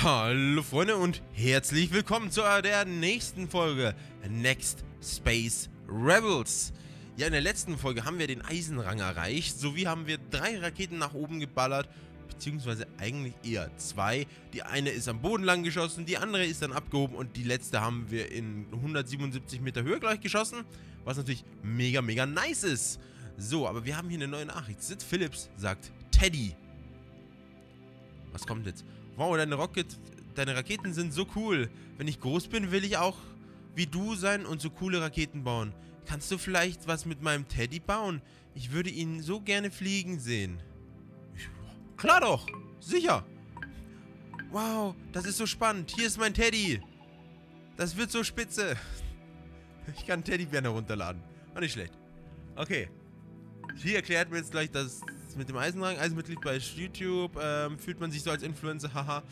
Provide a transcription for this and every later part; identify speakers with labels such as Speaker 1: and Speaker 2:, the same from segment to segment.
Speaker 1: Hallo Freunde und herzlich willkommen zu der nächsten Folge Next Space Rebels. Ja, in der letzten Folge haben wir den Eisenrang erreicht, sowie haben wir drei Raketen nach oben geballert, beziehungsweise eigentlich eher zwei. Die eine ist am Boden lang geschossen, die andere ist dann abgehoben und die letzte haben wir in 177 Meter Höhe gleich geschossen, was natürlich mega, mega nice ist. So, aber wir haben hier eine neue Nachricht. Sid Phillips sagt Teddy. Was kommt jetzt? Wow, deine Rocket, deine Raketen sind so cool. Wenn ich groß bin, will ich auch wie du sein und so coole Raketen bauen. Kannst du vielleicht was mit meinem Teddy bauen? Ich würde ihn so gerne fliegen sehen. Klar doch, sicher. Wow, das ist so spannend. Hier ist mein Teddy. Das wird so spitze. Ich kann Teddybären herunterladen. War nicht schlecht. Okay. Hier erklärt mir jetzt gleich das mit dem Eisenrang. Eisenmitglied bei YouTube. Ähm, fühlt man sich so als Influencer, haha.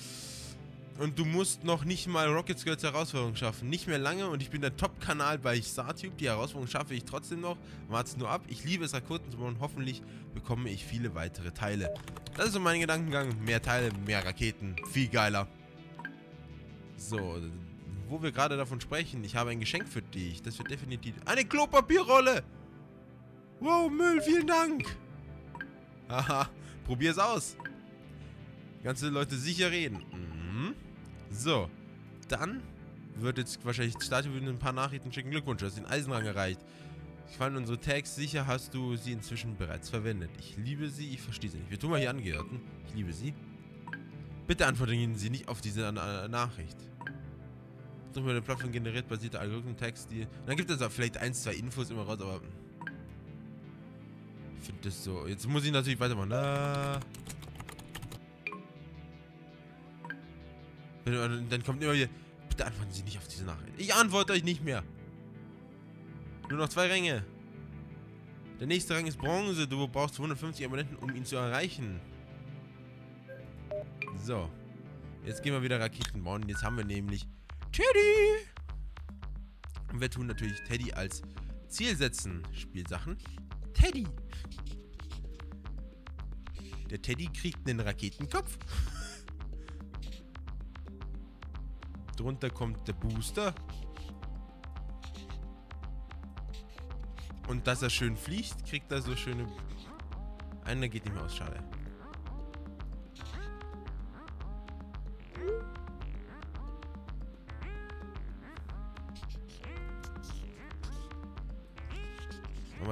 Speaker 1: Und du musst noch nicht mal Rocket Skirts Herausforderung schaffen. Nicht mehr lange und ich bin der Top-Kanal bei StarTube. Die Herausforderung schaffe ich trotzdem noch. Wart's nur ab. Ich liebe es, Raketen zu bauen. Hoffentlich bekomme ich viele weitere Teile. Das ist so mein Gedankengang. Mehr Teile, mehr Raketen. Viel geiler. So, wo wir gerade davon sprechen. Ich habe ein Geschenk für dich. Das wird definitiv... Eine Klopapierrolle! Wow, Müll, vielen Dank! Haha, probier's aus. Ganze Leute sicher reden. Mhm. So, dann wird jetzt wahrscheinlich Statue ein paar Nachrichten schicken. Glückwunsch, du hast den Eisenrang erreicht. Ich fand unsere Tags sicher, hast du sie inzwischen bereits verwendet. Ich liebe sie, ich verstehe sie nicht. Wir tun mal hier Angehörten. Ich liebe sie. Bitte antworten Sie nicht auf diese Na Nachricht. Such mal eine Plattform generiert basierte Algorithmen-Tags, die... Dann gibt es auch vielleicht ein, zwei Infos immer raus, aber finde das so. Jetzt muss ich natürlich weitermachen. Ah. Dann kommt immer hier. Bitte antworten Sie nicht auf diese Nachricht. Ich antworte euch nicht mehr. Nur noch zwei Ränge. Der nächste Rang ist Bronze. Du brauchst 250 Abonnenten, um ihn zu erreichen. So. Jetzt gehen wir wieder Raketen bauen. Jetzt haben wir nämlich Teddy. Und wir tun natürlich Teddy als Ziel setzen. Spielsachen. Teddy. Der Teddy kriegt einen Raketenkopf. Drunter kommt der Booster. Und dass er schön fliegt, kriegt er so schöne... Einer geht nicht mehr aus, schade.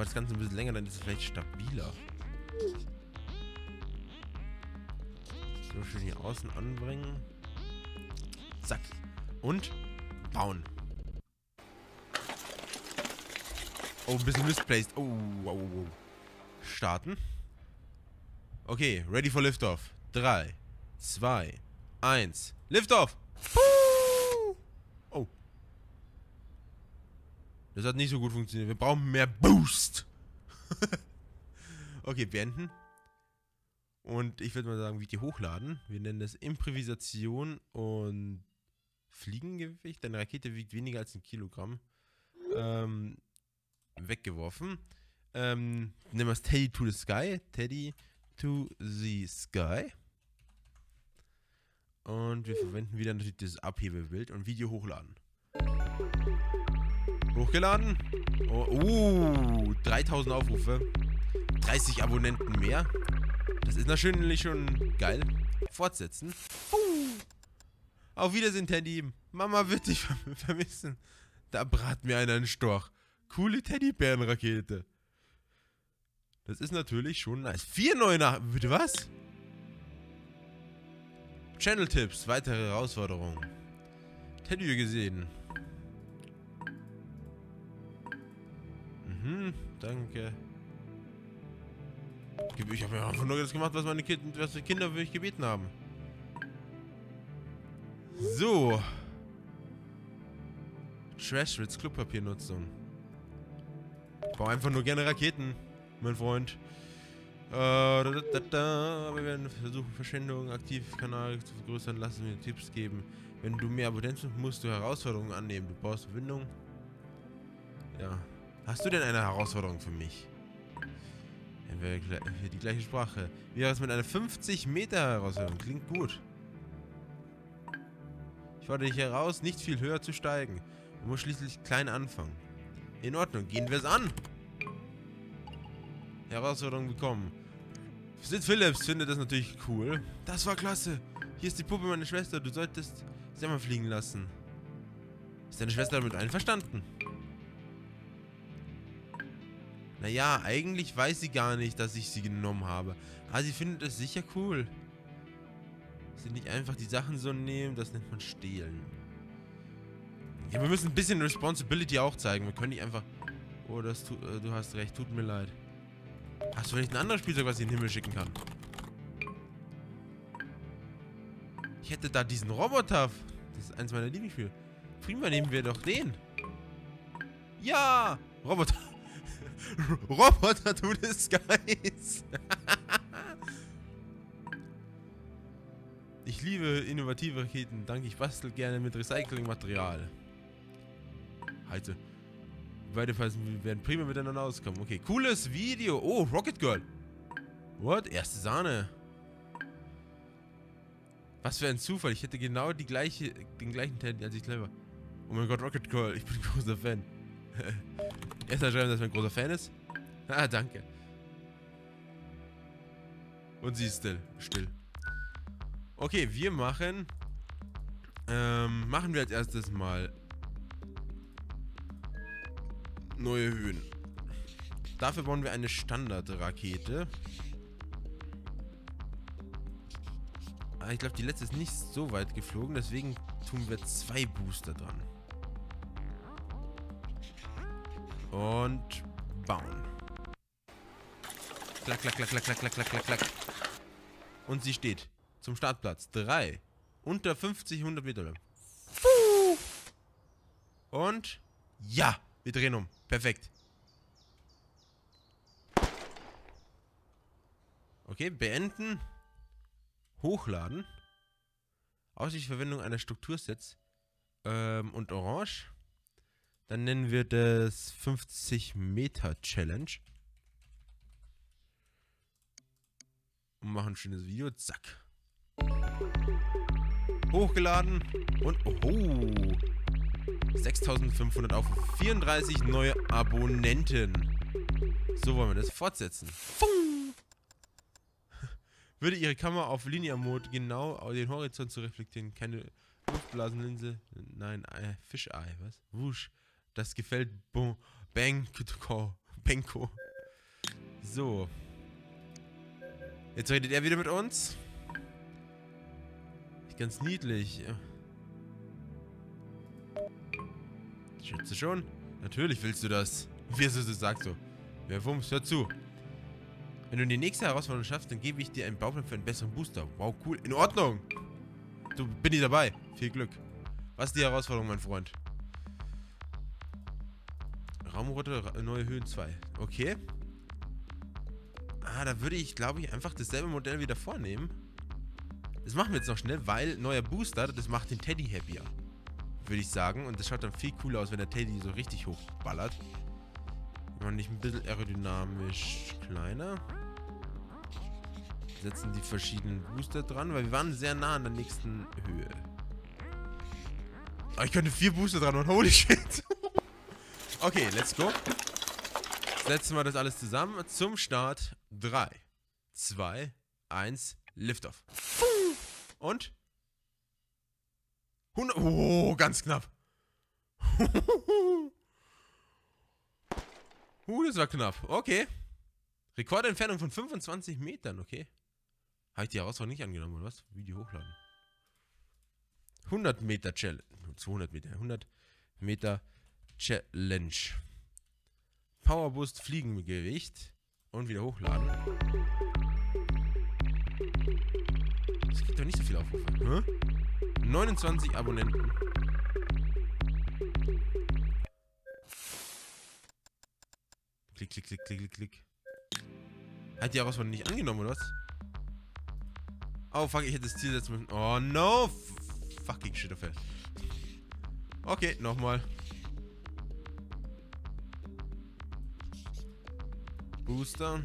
Speaker 1: Das Ganze ein bisschen länger, dann ist es vielleicht stabiler. So schön hier außen anbringen. Zack. Und bauen. Oh, ein bisschen misplaced. Oh, wow, wow. Starten. Okay, ready for Liftoff. 3, 2, 1. Liftoff! Oh. Das hat nicht so gut funktioniert. Wir brauchen mehr Boost. okay, beenden. Und ich würde mal sagen, Video hochladen. Wir nennen das Improvisation und Fliegengewicht. Deine Rakete wiegt weniger als ein Kilogramm. Ähm, weggeworfen. Ähm, nennen wir es Teddy to the Sky. Teddy to the Sky. Und wir verwenden wieder natürlich das Abhebebild und Video hochladen. Hochgeladen. Oh, uh, 3000 Aufrufe. 30 Abonnenten mehr. Das ist natürlich schon geil. Fortsetzen. Auf Wiedersehen, Teddy. Mama wird dich vermissen. Da brat mir einer einen Storch. Coole Teddybärenrakete. Das ist natürlich schon nice. Vier neue nach... Bitte was? Channel-Tipps. Weitere Herausforderungen. Teddy gesehen. Mhm, danke. Ich habe ja einfach nur das gemacht, was meine kind, was die Kinder für mich gebeten haben. So. Trashwitz Klopapiernutzung. Ich baue einfach nur gerne Raketen, mein Freund. Äh, da, da, da, Wir werden versuchen, Verschwendung aktiv Kanal zu vergrößern. Lassen mir Tipps geben. Wenn du mehr Abonnenten musst du Herausforderungen annehmen. Du brauchst Verbindung. Ja. Hast du denn eine Herausforderung für mich? Die gleiche Sprache. Wie wäre es mit einer 50 Meter Herausforderung? Klingt gut. Ich fordere dich heraus, nicht viel höher zu steigen. Du musst schließlich klein anfangen. In Ordnung, gehen wir es an. Herausforderung bekommen. Sid Phillips findet das natürlich cool. Das war klasse. Hier ist die Puppe meiner Schwester. Du solltest sie einmal fliegen lassen. Ist deine Schwester damit einverstanden? Naja, eigentlich weiß sie gar nicht, dass ich sie genommen habe. Aber sie findet es sicher cool. Sie nicht einfach die Sachen so nehmen, das nennt man stehlen. Ja, wir müssen ein bisschen Responsibility auch zeigen. Wir können nicht einfach... Oh, das tu, äh, du hast recht, tut mir leid. Hast du vielleicht ein anderes Spielzeug, was ich in den Himmel schicken kann? Ich hätte da diesen Roboter. Das ist eins meiner Lieblingsspiele. Prima, nehmen wir doch den. Ja! Roboter. Roboter to the skies. ich liebe innovative Raketen. Danke, ich bastel gerne mit Recyclingmaterial. Halte. Beide Phasen werden prima miteinander auskommen. Okay, cooles Video. Oh, Rocket Girl. What? Erste Sahne. Was für ein Zufall. Ich hätte genau die gleiche, den gleichen Teddy, als ich clever. Oh mein Gott, Rocket Girl. Ich bin ein großer Fan. Erstmal schreiben, dass man ein großer Fan ist. Ah, danke. Und sie ist still. Still. Okay, wir machen... Ähm, machen wir als erstes mal neue Höhen. Dafür bauen wir eine Standardrakete. Aber ah, ich glaube, die letzte ist nicht so weit geflogen. Deswegen tun wir zwei Booster dran. Und bauen. Klack, klack, klack, klack, klack, klack, klack, klack, klack. Und sie steht zum Startplatz. Drei. Unter 50, 100 Meter. Und ja, wir drehen um. Perfekt. Okay, beenden. Hochladen. Ausschließlich Verwendung einer Struktursets. Ähm, und Orange. Dann nennen wir das 50 Meter Challenge. Und machen ein schönes Video. Zack. Hochgeladen. Und oh. 6500 auf 34 neue Abonnenten. So wollen wir das fortsetzen. Würde Ihre Kamera auf Linear-Mode genau den Horizont zu reflektieren. Keine Luftblasenlinse. Nein, äh, Fischei. Was? Wusch. Das gefällt bon, Benko. Benko. So. Jetzt redet er wieder mit uns. Ganz niedlich. Schätze schon. Natürlich willst du das. Wie es sagst du. Wer wumms, hör zu. Wenn du die nächste Herausforderung schaffst, dann gebe ich dir einen Bauplan für einen besseren Booster. Wow, cool. In Ordnung. Du bin ich dabei. Viel Glück. Was ist die Herausforderung, mein Freund? Raumroute, neue Höhen 2. Okay. Ah, da würde ich, glaube ich, einfach dasselbe Modell wieder vornehmen. Das machen wir jetzt noch schnell, weil neuer Booster, das macht den Teddy happier würde ich sagen. Und das schaut dann viel cooler aus, wenn der Teddy so richtig hoch ballert. Und nicht ein bisschen aerodynamisch kleiner. Setzen die verschiedenen Booster dran, weil wir waren sehr nah an der nächsten Höhe. Oh, ich könnte vier Booster dran und holy shit. Okay, let's go. Setzen wir das alles zusammen. Zum Start 3, 2, 1, Liftoff. Und 100. Oh, ganz knapp. uh, das war knapp. Okay. Rekordentfernung von 25 Metern, okay. Habe ich die Herausforderung nicht angenommen, oder was? Video hochladen. 100 Meter Challenge. 200 Meter. 100 Meter Challenge. Powerboost Fliegengewicht. Und wieder hochladen. Das kriegt doch nicht so viel Aufrufe. Hä? 29 Abonnenten. Klick, klick, klick, klick, klick. Hat die Herausforderung nicht angenommen, oder was? Oh, fuck, ich hätte das Ziel setzen müssen. Oh, no. Fucking shit, Okay, nochmal. Booster.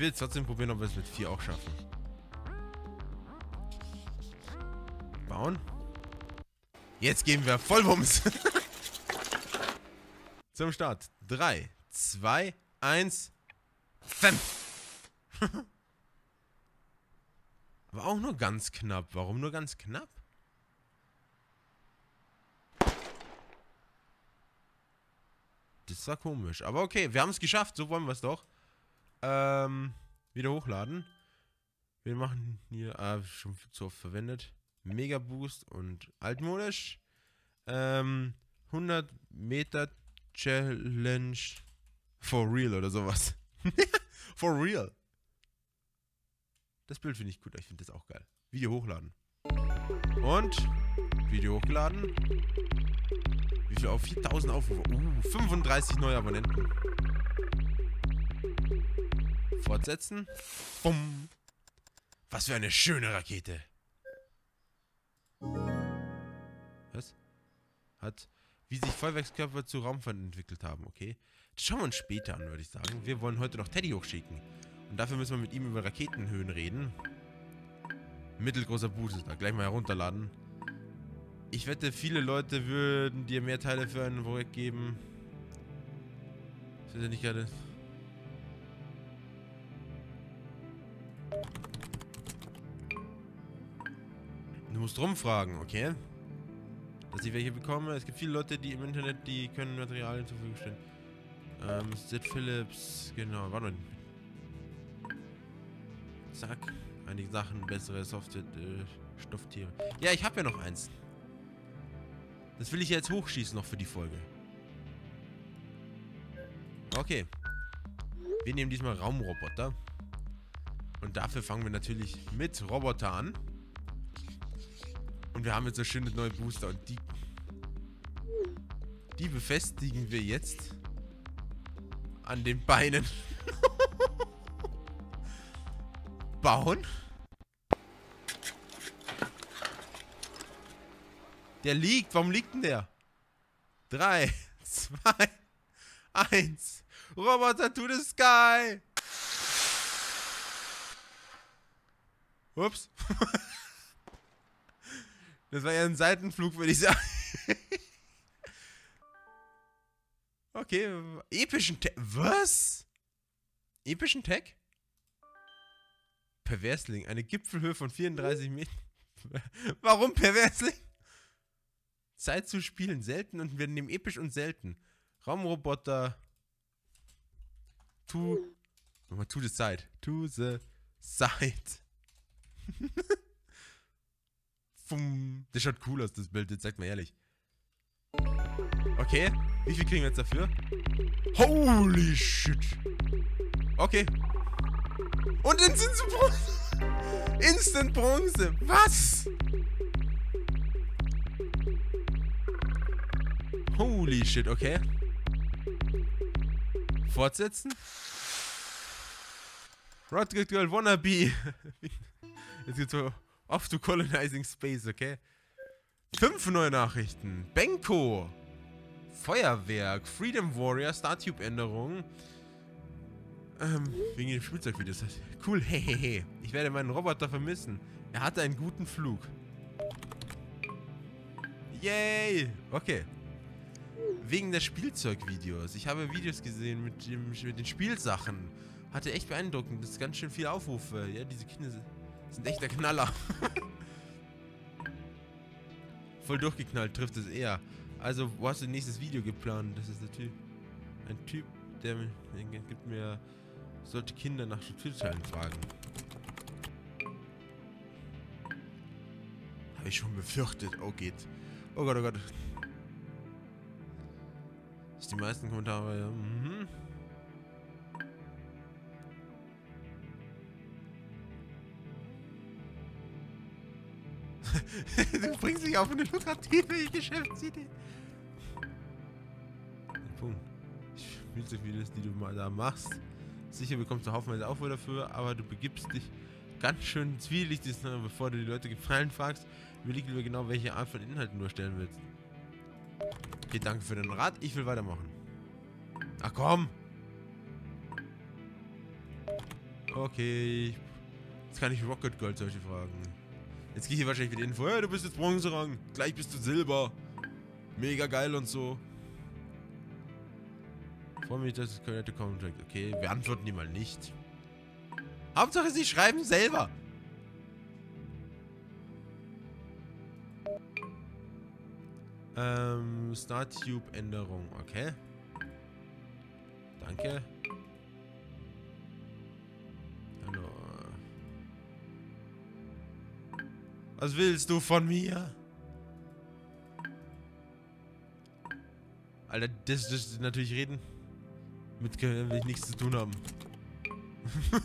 Speaker 1: will jetzt trotzdem probieren, ob wir es mit 4 auch schaffen. Bauen. Jetzt geben wir Vollbums. Zum Start. 3, 2, 1, 5. War auch nur ganz knapp. Warum nur ganz knapp? Das war komisch. Aber okay, wir haben es geschafft. So wollen wir es doch. Ähm, wieder hochladen. Wir machen hier, ah, schon zu oft verwendet. Mega Boost und altmodisch. Ähm, 100 Meter Challenge for real oder sowas. for real. Das Bild finde ich gut, ich finde das auch geil. Video hochladen. Und Video hochgeladen. Wie viel auf? 4000 Aufrufe. Uh, 35 neue Abonnenten. Fortsetzen. Bumm. Was für eine schöne Rakete. Was? Hat, wie sich Feuerwerkskörper zu Raumfahrt entwickelt haben, okay? Das schauen wir uns später an, würde ich sagen. Wir wollen heute noch Teddy hochschicken. Und dafür müssen wir mit ihm über Raketenhöhen reden. Mittelgroßer Boost da. Gleich mal herunterladen. Ich wette, viele Leute würden dir mehr Teile für ein Projekt geben. Ist ja nicht gerade... Du musst rumfragen, okay? Dass ich welche bekomme. Es gibt viele Leute, die im Internet, die können Materialien zur Verfügung stellen. Ähm, Sid Phillips, genau, warte mal. Zack. Einige Sachen, bessere Software, äh, Stofftiere. Ja, ich habe ja noch eins. Das will ich jetzt hochschießen noch für die Folge. Okay. Wir nehmen diesmal Raumroboter. Und dafür fangen wir natürlich mit Roboter an. Und wir haben jetzt so schöne neue Booster. Und die... Die befestigen wir jetzt an den Beinen. Bauen. Der liegt. Warum liegt denn der? Drei, zwei, eins. Roboter to the sky. Ups. Das war ja ein Seitenflug, würde ich sagen. Okay, epischen Tag. Was? Epischen Tag? Perversling, eine Gipfelhöhe von 34 Metern. Warum Perversling? Zeit zu spielen, selten und wir nehmen episch und selten. Raumroboter. To. Nochmal to the side. To the side. das schaut cool aus, das Bild, jetzt sagt mal ehrlich. Okay, wie viel kriegen wir jetzt dafür? Holy shit. Okay. Und Instant Bronze. Instant Bronze. Was? Holy shit, okay. Fortsetzen. Rocket Girl Wannabe. Jetzt geht's so off to colonizing space, okay? Fünf neue Nachrichten. Benko. Feuerwerk. Freedom Warrior. Startube-Änderung. Ähm, wegen dem Spielzeugvideos. Cool, hehehe. Ich werde meinen Roboter vermissen. Er hatte einen guten Flug. Yay! Okay. Wegen der Spielzeugvideos. Ich habe Videos gesehen mit, dem, mit den Spielsachen. Hatte echt beeindruckend. Das ist ganz schön viel Aufrufe. Ja, diese Kinder sind echt der Knaller. Voll durchgeknallt trifft es eher. Also, wo hast du nächstes Video geplant? Das ist natürlich ein Typ, der gibt mir sollte Kinder nach Spielteilen fragen. Habe ich schon befürchtet. Oh, geht. Oh Gott, oh Gott. Das ist die meisten Kommentare. Mhm. du bringst dich auf eine lukrative Geschäftsidee. Punkt. Ich will so vieles, die du mal da machst. Sicher bekommst du haufenweise Aufruhr dafür, aber du begibst dich ganz schön zwielichtig, bevor du die Leute gefallen fragst, überleg lieber genau, welche Art von Inhalten du erstellen willst. Okay, danke für den Rat. Ich will weitermachen. Ach komm! Okay. Jetzt kann ich Rocket Gold solche fragen. Jetzt gehe ich hier wahrscheinlich wieder Info. Ja, du bist jetzt Bronzerang. Gleich bist du Silber. Mega geil und so. Freue mich, dass es Connected Contract. Okay, wir antworten die mal nicht. Hauptsache, sie schreiben selber. Ähm, StarTube-Änderung. Okay. Danke. Hallo. Was willst du von mir? Alter, das, das natürlich reden. Mit will ich nichts zu tun haben.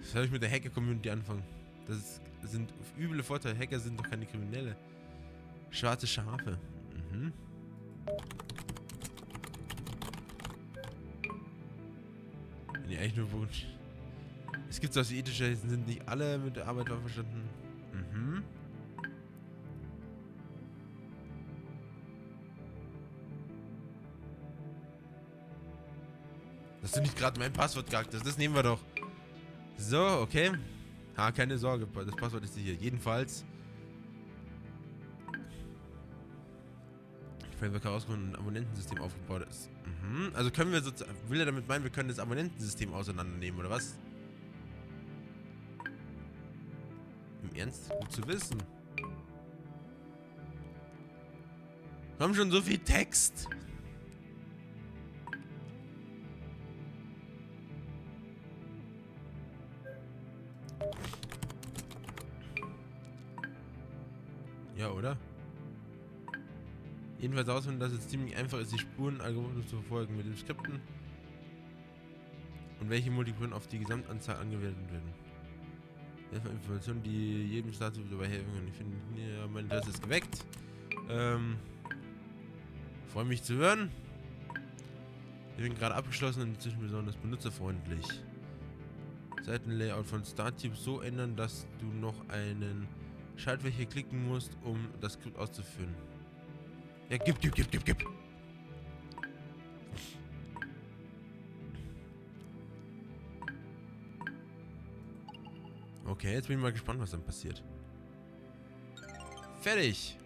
Speaker 1: Was soll ich mit der Hacker-Community anfangen? Das sind üble Vorteile. Hacker sind doch keine Kriminelle. Schwarze Schafe. Mhm. Nee, eigentlich nur Wunsch. Es gibt wie ethische, sind nicht alle mit der Arbeit verstanden. Mhm. Dass du nicht gerade mein Passwort gehackt hast, das nehmen wir doch. So, okay. Ha, keine Sorge, das Passwort ist hier. Jedenfalls. Framework herausgefunden, ein Abonnentensystem aufgebaut ist. Mhm. Also können wir sozusagen. Will er damit meinen, wir können das Abonnentensystem auseinandernehmen, oder was? Im Ernst? Gut zu wissen. Komm schon so viel Text. Ja, oder? Jedenfalls herausfinden, dass es ziemlich einfach ist, die Spurenalgorithmen zu verfolgen mit den Skripten und welche Multiplen auf die Gesamtanzahl angewendet werden. Das Informationen, die jedem Status dabei helfen können. Ich finde, ja, mein Interesse ist geweckt. Ähm, freue mich zu hören. Wir sind gerade abgeschlossen und inzwischen besonders benutzerfreundlich. Seitenlayout von StarTube so ändern, dass du noch einen Schaltfläche klicken musst, um das Skript auszuführen. Ja, gib, gib, gib, gib, gib. Okay, jetzt bin ich mal gespannt, was dann passiert. Fertig.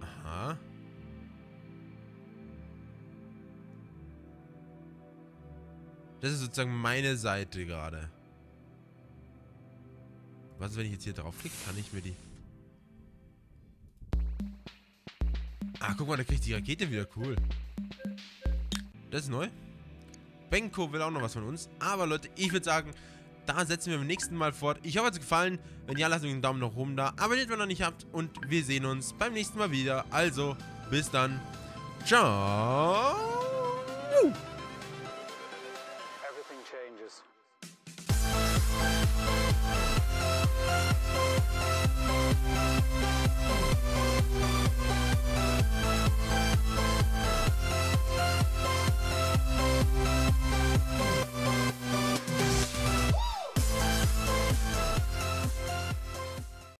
Speaker 1: Aha. Das ist sozusagen meine Seite gerade. Was wenn ich jetzt hier draufklicke? Kann ich mir die... Ah, guck mal, da kriegt die Rakete wieder. Cool. Das ist neu. Benko will auch noch was von uns. Aber Leute, ich würde sagen, da setzen wir beim nächsten Mal fort. Ich hoffe, es hat gefallen. Wenn ja, lasst mir einen Daumen nach oben da. Abonniert, wenn ihr noch nicht habt. Und wir sehen uns beim nächsten Mal wieder. Also, bis dann. Ciao.